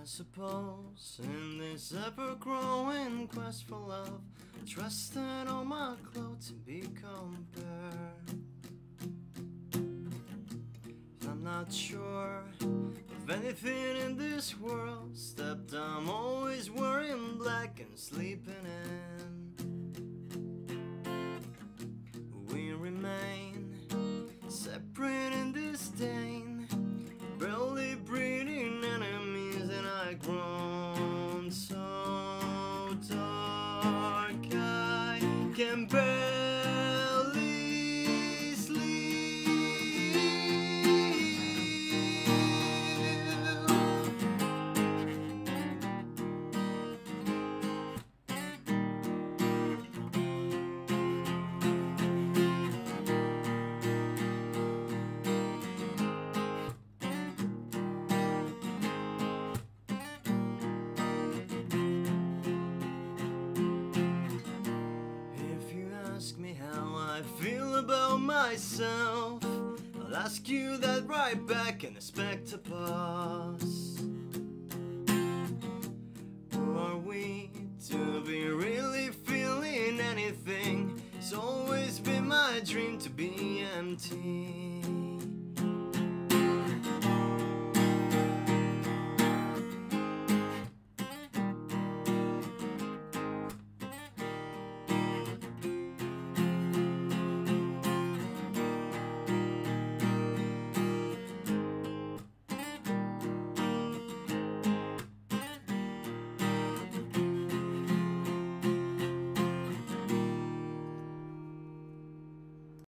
I suppose in this ever growing quest for love, I trusted all my clothes to be compared. I'm not sure of anything in this world, grown so dark I can barely ask me how I feel about myself, I'll ask you that right back and expect a pause. Who are we to be really feeling anything? It's always been my dream to be empty.